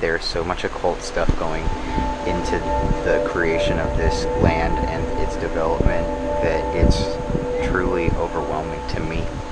there's so much occult stuff going into the creation of this land and its development that it's truly overwhelming to me.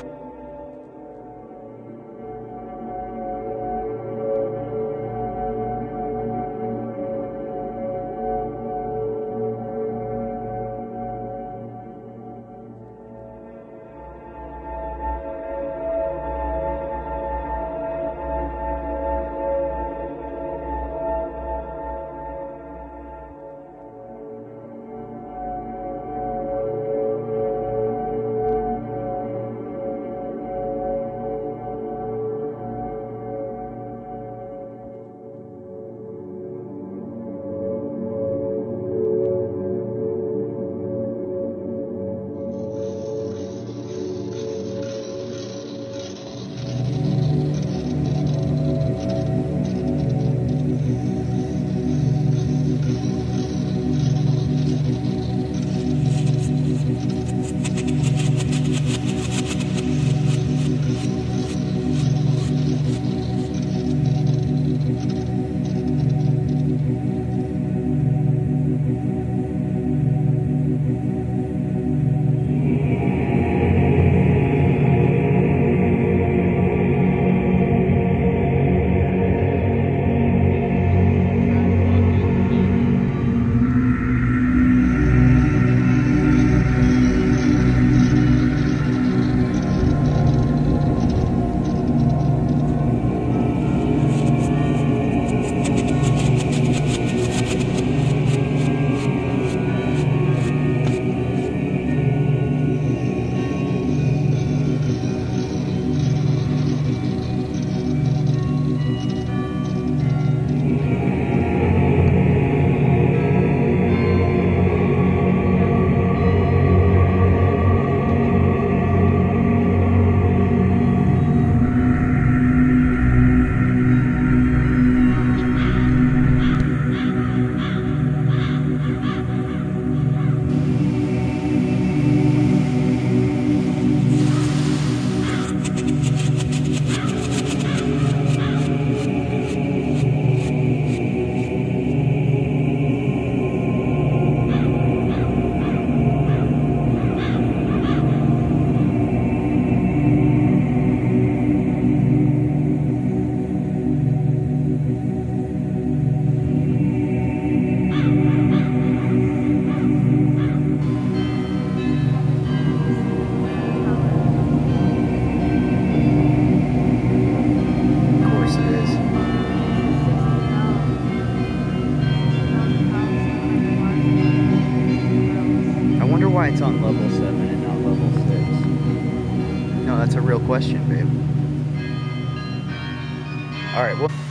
No, that's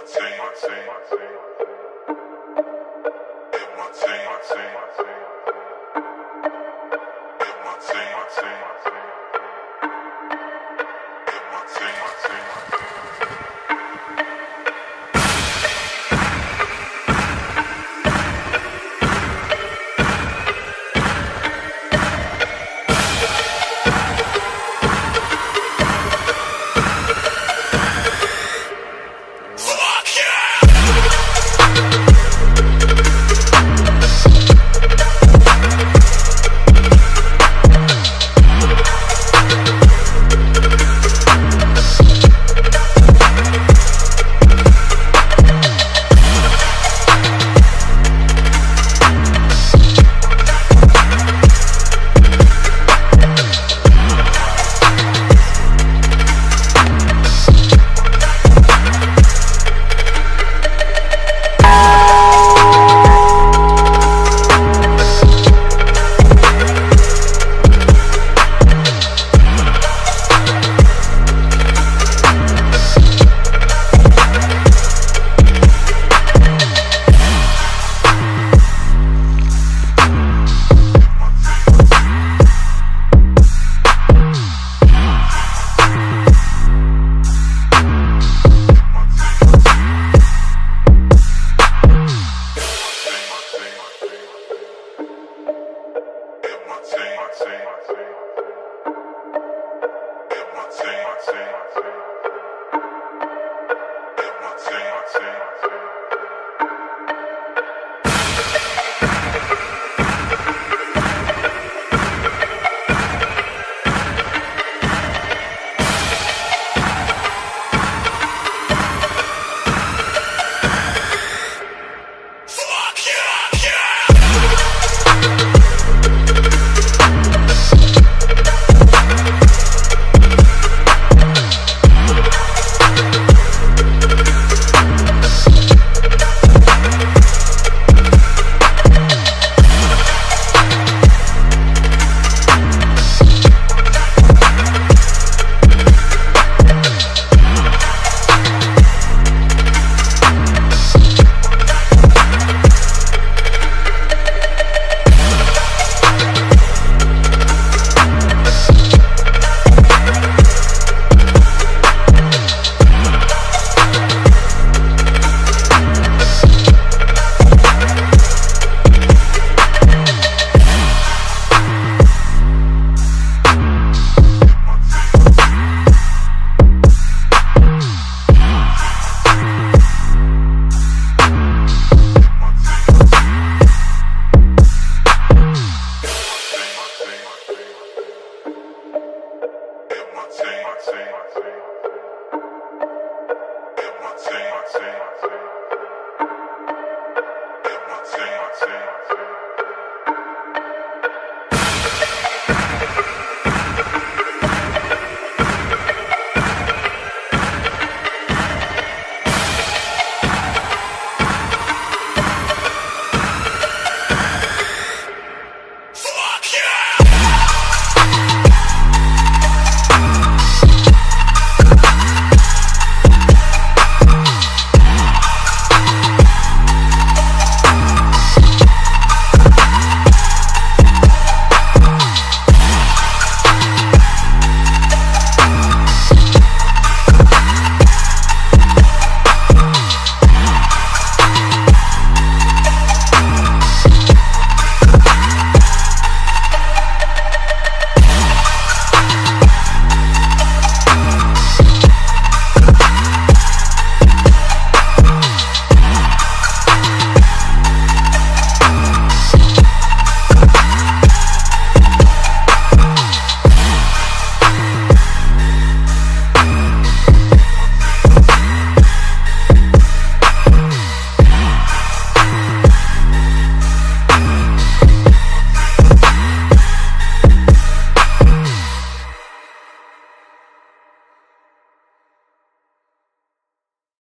a real question, babe. Alright, well. Fuck yeah! same, same.